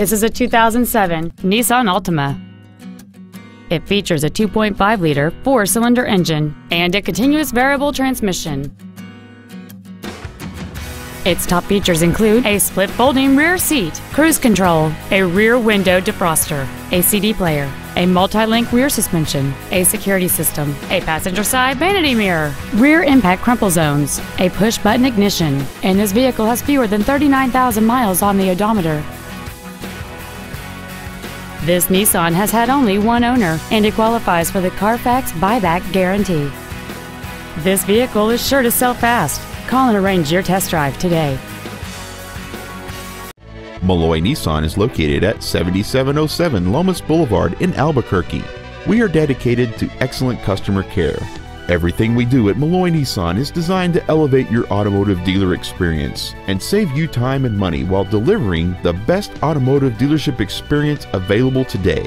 This is a 2007 Nissan Altima. It features a 2.5-liter four-cylinder engine and a continuous variable transmission. Its top features include a split folding rear seat, cruise control, a rear window defroster, a CD player, a multi-link rear suspension, a security system, a passenger side vanity mirror, rear impact crumple zones, a push button ignition, and this vehicle has fewer than 39,000 miles on the odometer. This Nissan has had only one owner and it qualifies for the Carfax buyback guarantee. This vehicle is sure to sell fast. Call and arrange your test drive today. Melloy Nissan is located at 7707 Lomas Boulevard in Albuquerque. We are dedicated to excellent customer care. Everything we do at Melloy Nissan is designed to elevate your automotive dealer experience and save you time and money while delivering the best automotive dealership experience available today.